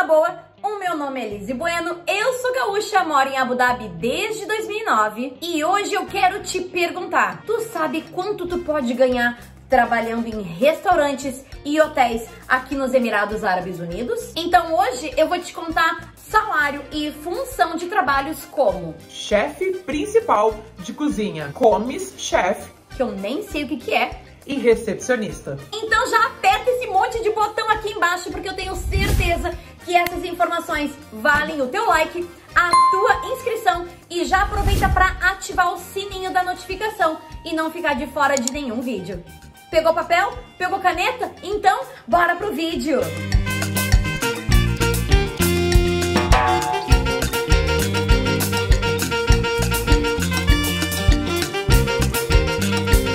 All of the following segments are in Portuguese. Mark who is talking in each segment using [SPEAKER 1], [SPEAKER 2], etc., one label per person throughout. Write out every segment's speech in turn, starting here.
[SPEAKER 1] na boa, o meu nome é Lizzie Bueno, eu sou gaúcha, moro em Abu Dhabi desde 2009 e hoje eu quero te perguntar, tu sabe quanto tu pode ganhar trabalhando em restaurantes e hotéis aqui nos Emirados Árabes Unidos? Então hoje eu vou te contar salário e função de trabalhos como
[SPEAKER 2] chefe principal de cozinha, comes chef,
[SPEAKER 1] que eu nem sei o que que é,
[SPEAKER 2] e recepcionista.
[SPEAKER 1] Então já aperta esse monte de botão aqui embaixo porque eu tenho certeza que essas informações valem o teu like, a tua inscrição e já aproveita para ativar o sininho da notificação e não ficar de fora de nenhum vídeo. Pegou papel? Pegou caneta? Então, bora pro vídeo!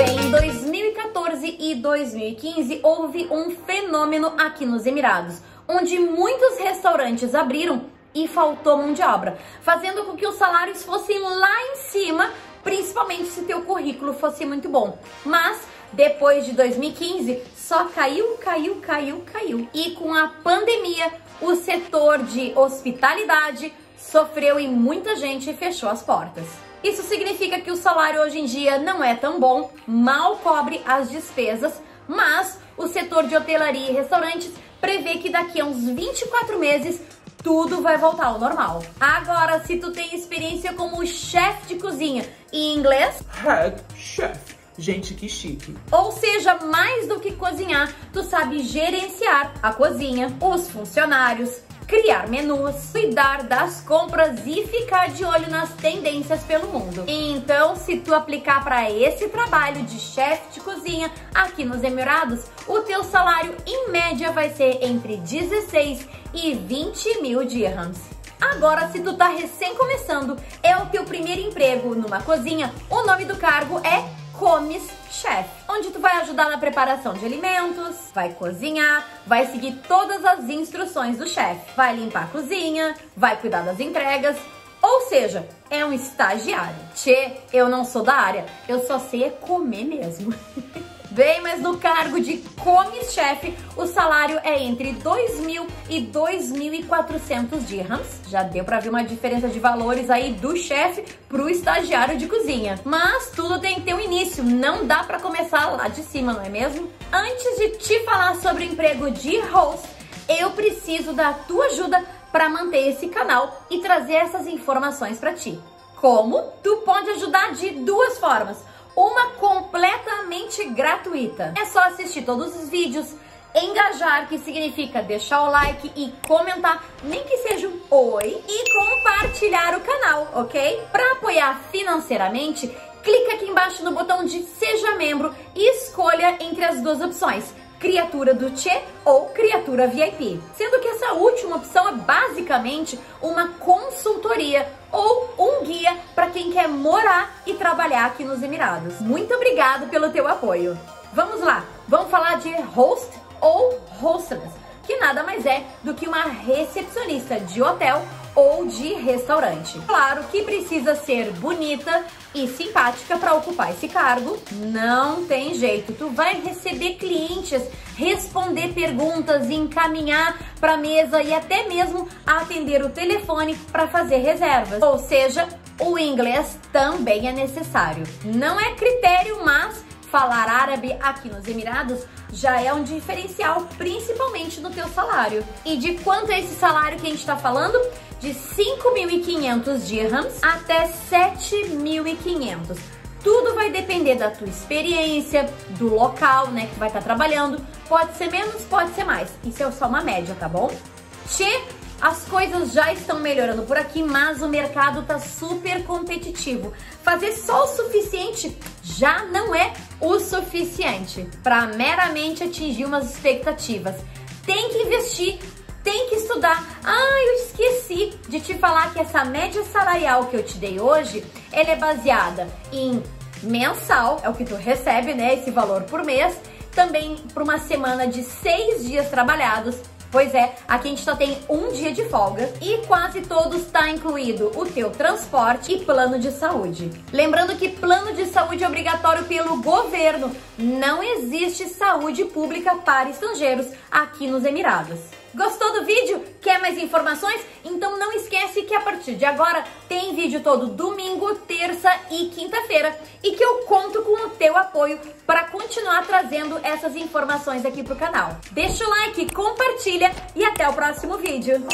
[SPEAKER 1] Em 2014 e 2015 houve um fenômeno aqui nos Emirados, onde muitos restaurantes abriram e faltou mão de obra, fazendo com que os salários fossem lá em cima, principalmente se teu currículo fosse muito bom. Mas depois de 2015, só caiu, caiu, caiu, caiu. E com a pandemia, o setor de hospitalidade sofreu e muita gente fechou as portas. Isso significa que o salário hoje em dia não é tão bom, mal cobre as despesas, mas o setor de hotelaria e restaurantes prevê que daqui a uns 24 meses tudo vai voltar ao normal. Agora, se tu tem experiência como chefe de cozinha em inglês,
[SPEAKER 2] head chef Gente, que chique.
[SPEAKER 1] Ou seja, mais do que cozinhar, tu sabe gerenciar a cozinha, os funcionários, criar menus, cuidar das compras e ficar de olho nas tendências pelo mundo. Então, se tu aplicar para esse trabalho de chefe de cozinha aqui nos Emirados, o teu salário em média vai ser entre 16 e 20 mil dirhams. Agora, se tu tá recém começando, é o teu primeiro emprego numa cozinha, o nome do cargo é Comes Chef, onde tu vai ajudar na preparação de alimentos, vai cozinhar, vai seguir todas as instruções do chefe, vai limpar a cozinha, vai cuidar das entregas, ou seja, é um estagiário. Tchê, eu não sou da área, eu só sei é comer mesmo. Bem, mas no cargo de comis-chefe, o salário é entre 2.000 e 2.400 dirhams. Já deu para ver uma diferença de valores aí do chefe pro estagiário de cozinha. Mas tudo tem que ter um início, não dá para começar lá de cima, não é mesmo? Antes de te falar sobre o emprego de host, eu preciso da tua ajuda para manter esse canal e trazer essas informações para ti. Como? Tu pode ajudar de duas formas uma completamente gratuita. É só assistir todos os vídeos, engajar, que significa deixar o like e comentar, nem que seja um oi, e compartilhar o canal, ok? Para apoiar financeiramente, clica aqui embaixo no botão de seja membro e escolha entre as duas opções criatura do Tchê ou criatura VIP. Sendo que essa última opção é basicamente uma consultoria ou um guia para quem quer morar e trabalhar aqui nos Emirados. Muito obrigado pelo teu apoio. Vamos lá, vamos falar de host ou hostess, que nada mais é do que uma recepcionista de hotel ou de restaurante. Claro que precisa ser bonita e simpática para ocupar esse cargo. Não tem jeito, tu vai receber clientes, responder perguntas, encaminhar para mesa e até mesmo atender o telefone para fazer reservas. Ou seja, o inglês também é necessário. Não é critério, mas falar árabe aqui nos Emirados já é um diferencial, principalmente no teu salário. E de quanto é esse salário que a gente está falando? De 5.500 dirhams até 7.500. Tudo vai depender da tua experiência, do local, né, que vai estar tá trabalhando. Pode ser menos, pode ser mais. Isso é só uma média, tá bom? Che, as coisas já estão melhorando por aqui, mas o mercado tá super competitivo. Fazer só o suficiente já não é o suficiente para meramente atingir umas expectativas. Tem que investir, tem que estudar. Ah, eu esqueci de te falar que essa média salarial que eu te dei hoje, ela é baseada em mensal, é o que tu recebe, né, esse valor por mês, também por uma semana de seis dias trabalhados, Pois é, aqui a gente só tem um dia de folga e quase todos está incluído o teu transporte e plano de saúde. Lembrando que plano de saúde é obrigatório pelo governo. Não existe saúde pública para estrangeiros aqui nos Emirados. Gostou do vídeo? Quer mais informações? Então não esquece que a partir de agora tem vídeo todo domingo, terça e quinta-feira e que eu conto com o teu apoio para continuar trazendo essas informações aqui pro canal. Deixa o like, compartilha e até o próximo vídeo.